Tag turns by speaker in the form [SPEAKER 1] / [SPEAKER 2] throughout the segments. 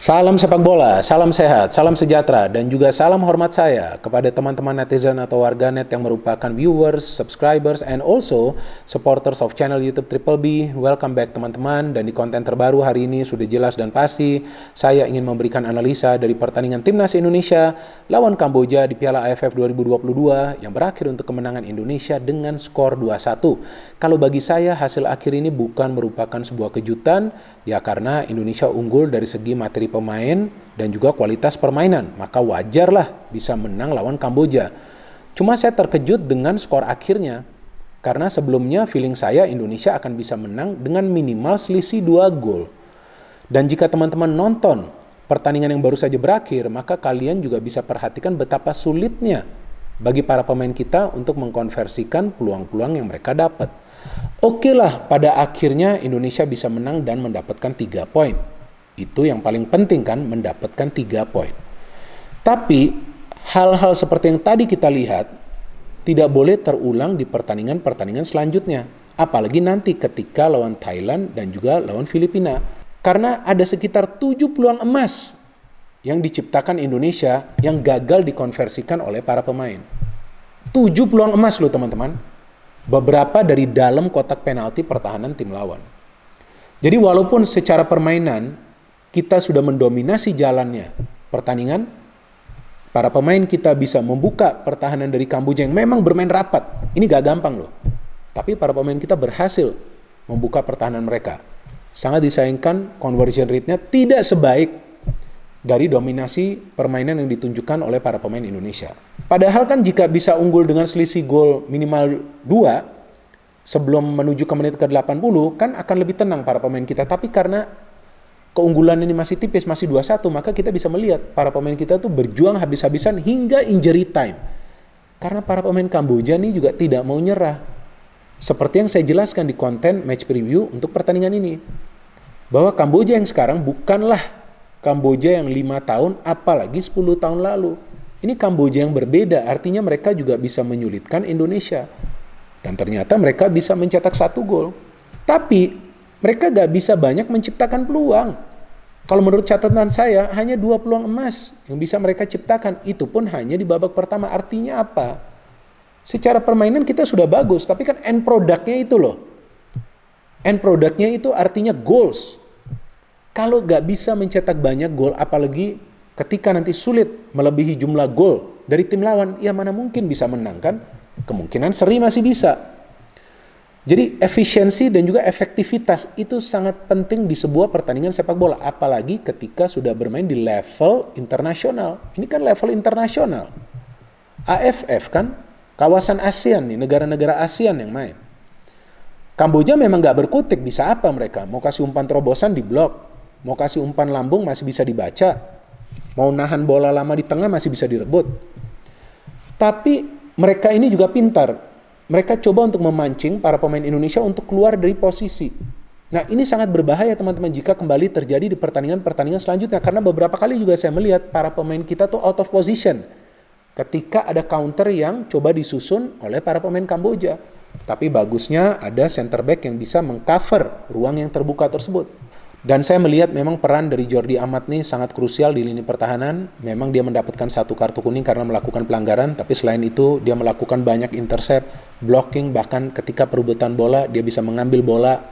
[SPEAKER 1] Salam sepak bola, salam sehat, salam sejahtera, dan juga salam hormat saya kepada teman-teman netizen atau warganet yang merupakan viewers, subscribers, and also supporters of channel YouTube Triple B. Welcome back teman-teman, dan di konten terbaru hari ini sudah jelas dan pasti saya ingin memberikan analisa dari pertandingan Timnas Indonesia lawan Kamboja di Piala AFF 2022 yang berakhir untuk kemenangan Indonesia dengan skor 2-1. Kalau bagi saya hasil akhir ini bukan merupakan sebuah kejutan, ya karena Indonesia unggul dari segi materi pemain dan juga kualitas permainan, maka wajarlah bisa menang lawan Kamboja. Cuma saya terkejut dengan skor akhirnya, karena sebelumnya feeling saya Indonesia akan bisa menang dengan minimal selisih 2 gol. Dan jika teman-teman nonton pertandingan yang baru saja berakhir, maka kalian juga bisa perhatikan betapa sulitnya bagi para pemain kita untuk mengkonversikan peluang-peluang yang mereka dapat. Oke lah, pada akhirnya Indonesia bisa menang dan mendapatkan tiga poin. Itu yang paling penting kan, mendapatkan tiga poin. Tapi hal-hal seperti yang tadi kita lihat tidak boleh terulang di pertandingan-pertandingan selanjutnya. Apalagi nanti ketika lawan Thailand dan juga lawan Filipina. Karena ada sekitar tujuh peluang emas yang diciptakan Indonesia yang gagal dikonversikan oleh para pemain. Tujuh peluang emas loh teman-teman. Beberapa dari dalam kotak penalti pertahanan tim lawan. Jadi walaupun secara permainan kita sudah mendominasi jalannya pertandingan, para pemain kita bisa membuka pertahanan dari Kamboja yang memang bermain rapat. Ini gak gampang loh. Tapi para pemain kita berhasil membuka pertahanan mereka. Sangat disayangkan conversion rate-nya tidak sebaik dari dominasi permainan yang ditunjukkan oleh para pemain Indonesia. Padahal kan jika bisa unggul dengan selisih gol minimal 2 sebelum menuju ke menit ke-80 kan akan lebih tenang para pemain kita. Tapi karena keunggulan ini masih tipis, masih 2-1, maka kita bisa melihat para pemain kita tuh berjuang habis-habisan hingga injury time. Karena para pemain Kamboja ini juga tidak mau nyerah. Seperti yang saya jelaskan di konten match preview untuk pertandingan ini. Bahwa Kamboja yang sekarang bukanlah Kamboja yang lima tahun, apalagi 10 tahun lalu. Ini Kamboja yang berbeda, artinya mereka juga bisa menyulitkan Indonesia. Dan ternyata mereka bisa mencetak satu gol. Tapi mereka gak bisa banyak menciptakan peluang. Kalau menurut catatan saya, hanya dua peluang emas yang bisa mereka ciptakan. Itu pun hanya di babak pertama. Artinya apa? Secara permainan kita sudah bagus, tapi kan end produknya itu loh. End produknya itu artinya goals. Kalau gak bisa mencetak banyak gol, apalagi ketika nanti sulit melebihi jumlah gol dari tim lawan, ya mana mungkin bisa menang kan? Kemungkinan seri masih bisa. Jadi efisiensi dan juga efektivitas itu sangat penting di sebuah pertandingan sepak bola, apalagi ketika sudah bermain di level internasional. Ini kan level internasional. AFF kan kawasan ASEAN nih, negara-negara ASEAN yang main. Kamboja memang nggak berkutik, bisa apa mereka? Mau kasih umpan terobosan di blok, mau kasih umpan lambung masih bisa dibaca, mau nahan bola lama di tengah masih bisa direbut. Tapi mereka ini juga pintar, mereka coba untuk memancing para pemain Indonesia untuk keluar dari posisi. Nah ini sangat berbahaya teman-teman jika kembali terjadi di pertandingan-pertandingan selanjutnya karena beberapa kali juga saya melihat para pemain kita tuh out of position ketika ada counter yang coba disusun oleh para pemain Kamboja. Tapi bagusnya ada center back yang bisa mengcover ruang yang terbuka tersebut. Dan saya melihat memang peran dari Jordi Amat nih sangat krusial di lini pertahanan. Memang dia mendapatkan satu kartu kuning karena melakukan pelanggaran, tapi selain itu dia melakukan banyak intercept, blocking, bahkan ketika perebutan bola dia bisa mengambil bola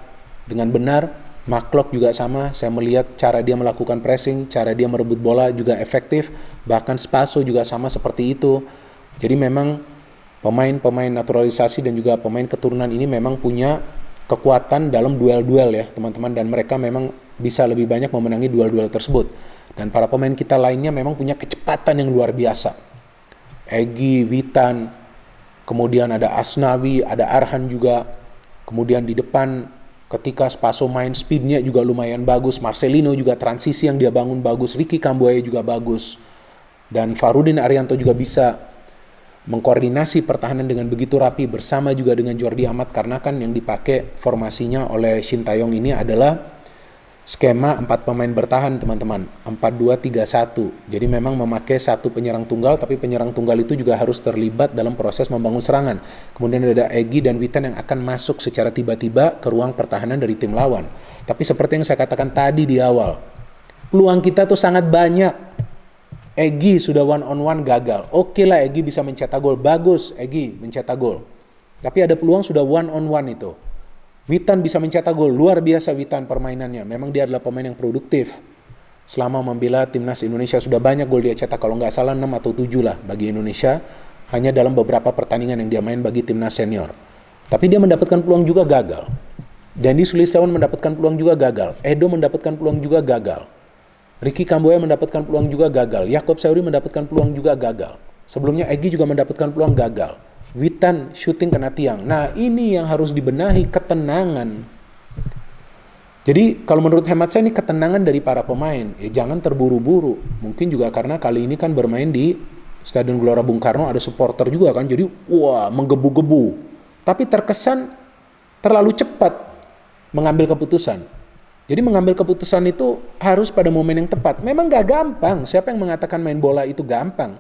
[SPEAKER 1] dengan benar. Maklok juga sama, saya melihat cara dia melakukan pressing, cara dia merebut bola juga efektif, bahkan Spaso juga sama seperti itu. Jadi memang pemain-pemain naturalisasi dan juga pemain keturunan ini memang punya kekuatan dalam duel-duel ya. Teman-teman dan mereka memang bisa lebih banyak memenangi duel-duel tersebut. Dan para pemain kita lainnya memang punya kecepatan yang luar biasa. Egi, Witan kemudian ada Asnawi, ada Arhan juga. Kemudian di depan ketika Spaso main speednya juga lumayan bagus. Marcelino juga transisi yang dia bangun bagus. Ricky Kambuaya juga bagus. Dan Farudin Arianto juga bisa mengkoordinasi pertahanan dengan begitu rapi bersama juga dengan Jordi Amat karena kan yang dipakai formasinya oleh Shin Taeyong ini adalah skema empat pemain bertahan teman-teman. 4-2-3-1 jadi memang memakai satu penyerang tunggal tapi penyerang tunggal itu juga harus terlibat dalam proses membangun serangan. Kemudian ada Egi dan Witan yang akan masuk secara tiba-tiba ke ruang pertahanan dari tim lawan. Tapi seperti yang saya katakan tadi di awal Peluang kita tuh sangat banyak. Egi sudah one on one gagal. Oke lah Egi bisa mencetak gol. Bagus Egi mencetak gol. Tapi ada peluang sudah one on one itu. Witan bisa mencetak gol. Luar biasa Witan permainannya. Memang dia adalah pemain yang produktif. Selama membela timnas Indonesia sudah banyak gol dia cetak. Kalau nggak salah 6 atau 7 lah bagi Indonesia. Hanya dalam beberapa pertandingan yang dia main bagi timnas senior. Tapi dia mendapatkan peluang juga gagal. Dendi Sulistiawan mendapatkan peluang juga gagal. Edo mendapatkan peluang juga gagal. Ricky Kamboya mendapatkan peluang juga gagal. Yakob Sauri mendapatkan peluang juga gagal. Sebelumnya Egi juga mendapatkan peluang gagal. Witan shooting kena tiang. Nah ini yang harus dibenahi ketenangan. Jadi kalau menurut hemat saya ini ketenangan dari para pemain. Ya jangan terburu-buru. Mungkin juga karena kali ini kan bermain di Stadion Gelora Bung Karno ada supporter juga kan. Jadi wah menggebu-gebu. Tapi terkesan terlalu cepat mengambil keputusan. Jadi mengambil keputusan itu harus pada momen yang tepat. Memang gak gampang. Siapa yang mengatakan main bola itu gampang?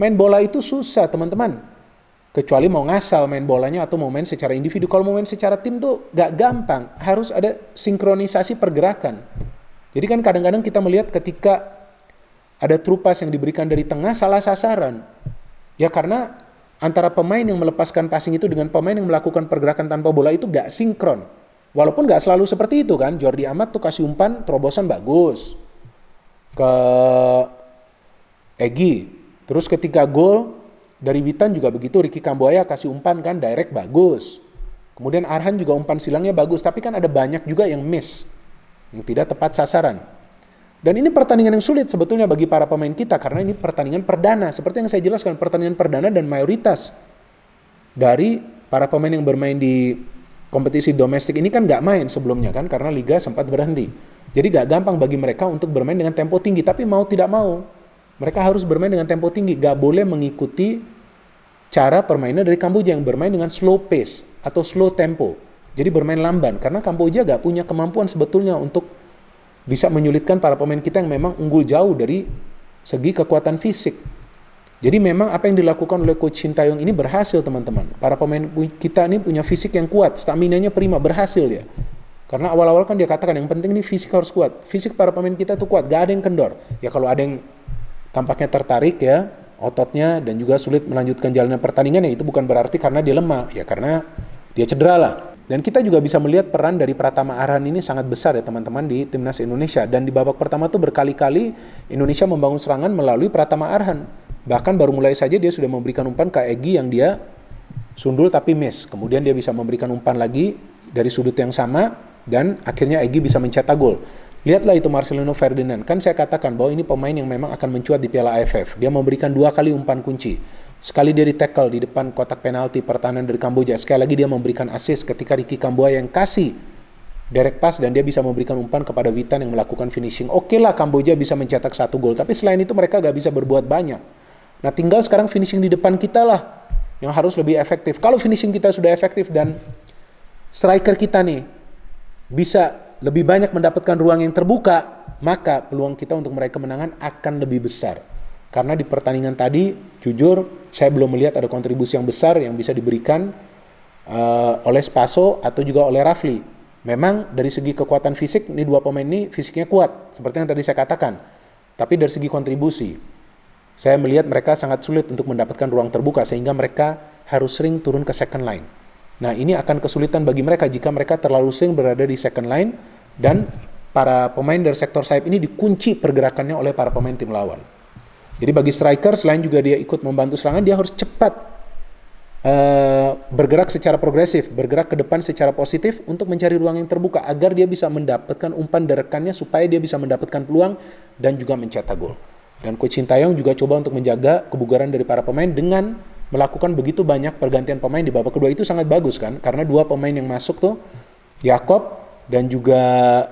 [SPEAKER 1] Main bola itu susah teman-teman. Kecuali mau ngasal main bolanya atau mau main secara individu. Kalau mau main secara tim tuh gak gampang. Harus ada sinkronisasi pergerakan. Jadi kan kadang-kadang kita melihat ketika ada trupas yang diberikan dari tengah salah sasaran. Ya karena antara pemain yang melepaskan passing itu dengan pemain yang melakukan pergerakan tanpa bola itu gak sinkron. Walaupun nggak selalu seperti itu kan, Jordi Amat tuh kasih umpan terobosan bagus ke Egi. Terus ketika gol dari Witan juga begitu, Ricky Kamboya kasih umpan kan direct bagus. Kemudian Arhan juga umpan silangnya bagus, tapi kan ada banyak juga yang miss, yang tidak tepat sasaran. Dan ini pertandingan yang sulit sebetulnya bagi para pemain kita karena ini pertandingan perdana. Seperti yang saya jelaskan, pertandingan perdana dan mayoritas dari para pemain yang bermain di kompetisi domestik ini kan nggak main sebelumnya kan karena liga sempat berhenti. Jadi nggak gampang bagi mereka untuk bermain dengan tempo tinggi. Tapi mau tidak mau mereka harus bermain dengan tempo tinggi. Gak boleh mengikuti cara permainan dari Kamboja yang bermain dengan slow pace atau slow tempo. Jadi bermain lamban karena Kamboja gak punya kemampuan sebetulnya untuk bisa menyulitkan para pemain kita yang memang unggul jauh dari segi kekuatan fisik. Jadi memang apa yang dilakukan oleh Coach Shin Taeyong ini berhasil teman-teman. Para pemain kita ini punya fisik yang kuat, stamina-nya prima, berhasil ya. Karena awal-awal kan dia katakan yang penting ini fisik harus kuat. Fisik para pemain kita tuh kuat, gak ada yang kendor. Ya kalau ada yang tampaknya tertarik ya, ototnya dan juga sulit melanjutkan jalannya pertandingan ya itu bukan berarti karena dia lemah, ya karena dia cedera lah. Dan kita juga bisa melihat peran dari Pratama Arhan ini sangat besar ya teman-teman di timnas Indonesia. Dan di babak pertama tuh berkali-kali Indonesia membangun serangan melalui Pratama Arhan Bahkan baru mulai saja dia sudah memberikan umpan ke Egi yang dia sundul tapi miss. Kemudian dia bisa memberikan umpan lagi dari sudut yang sama dan akhirnya Egi bisa mencetak gol. Lihatlah itu Marcelino Ferdinand. Kan saya katakan bahwa ini pemain yang memang akan mencuat di Piala AFF. Dia memberikan dua kali umpan kunci. Sekali dia di tackle di depan kotak penalti pertahanan dari Kamboja. Sekali lagi dia memberikan assist ketika Ricky Kamboja yang kasih direct pass dan dia bisa memberikan umpan kepada Witan yang melakukan finishing. Oke okay lah Kamboja bisa mencetak satu gol, tapi selain itu mereka gak bisa berbuat banyak. Nah tinggal sekarang finishing di depan kita lah yang harus lebih efektif. Kalau finishing kita sudah efektif dan striker kita nih bisa lebih banyak mendapatkan ruang yang terbuka, maka peluang kita untuk meraih kemenangan akan lebih besar. Karena di pertandingan tadi, jujur, saya belum melihat ada kontribusi yang besar yang bisa diberikan uh, oleh Spaso atau juga oleh Rafli. Memang dari segi kekuatan fisik, ini dua pemain ini fisiknya kuat, seperti yang tadi saya katakan. Tapi dari segi kontribusi, saya melihat mereka sangat sulit untuk mendapatkan ruang terbuka sehingga mereka harus sering turun ke second line. Nah, ini akan kesulitan bagi mereka jika mereka terlalu sering berada di second line dan para pemain dari sektor sayap ini dikunci pergerakannya oleh para pemain tim lawan. Jadi bagi striker selain juga dia ikut membantu serangan, dia harus cepat uh, bergerak secara progresif, bergerak ke depan secara positif untuk mencari ruang yang terbuka agar dia bisa mendapatkan umpan dari rekannya supaya dia bisa mendapatkan peluang dan juga mencetak gol. Dan Coach Sintayong juga coba untuk menjaga kebugaran dari para pemain dengan melakukan begitu banyak pergantian pemain di babak kedua. Itu sangat bagus kan? Karena dua pemain yang masuk tuh Yakob dan juga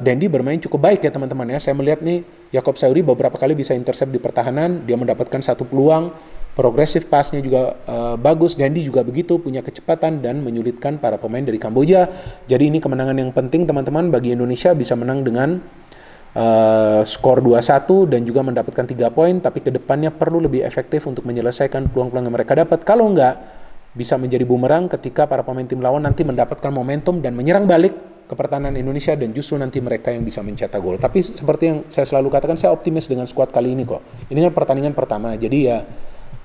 [SPEAKER 1] Dendi bermain cukup baik ya teman-teman ya. Saya melihat nih Yakob Sauri beberapa kali bisa intercept di pertahanan. Dia mendapatkan satu peluang. Progresif pasnya juga uh, bagus. Dendi juga begitu punya kecepatan dan menyulitkan para pemain dari Kamboja. Jadi ini kemenangan yang penting teman-teman bagi Indonesia bisa menang dengan uh, skor 2-1 dan juga mendapatkan 3 poin tapi ke depannya perlu lebih efektif untuk menyelesaikan peluang-peluang yang mereka dapat kalau enggak bisa menjadi bumerang ketika para pemain tim lawan nanti mendapatkan momentum dan menyerang balik ke pertahanan Indonesia dan justru nanti mereka yang bisa mencetak gol. Tapi seperti yang saya selalu katakan, saya optimis dengan skuad kali ini kok. Ini kan pertandingan pertama, jadi ya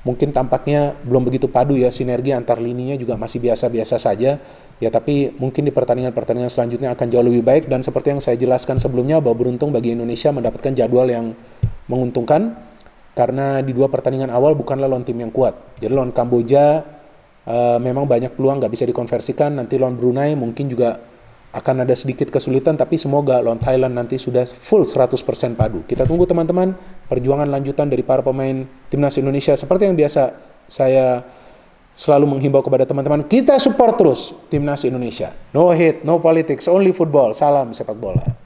[SPEAKER 1] mungkin tampaknya belum begitu padu ya sinergi antar lininya juga masih biasa-biasa saja. Ya tapi mungkin di pertandingan-pertandingan selanjutnya akan jauh lebih baik. Dan seperti yang saya jelaskan sebelumnya bahwa beruntung bagi Indonesia mendapatkan jadwal yang menguntungkan. Karena di dua pertandingan awal bukanlah lawan tim yang kuat. Jadi lawan Kamboja uh, memang banyak peluang nggak bisa dikonversikan. Nanti lawan Brunei mungkin juga akan ada sedikit kesulitan tapi semoga lawan Thailand nanti sudah full 100% padu. Kita tunggu teman-teman perjuangan lanjutan dari para pemain timnas Indonesia seperti yang biasa saya selalu menghimbau kepada teman-teman kita support terus timnas Indonesia. No hate, no politics, only football. Salam sepak bola.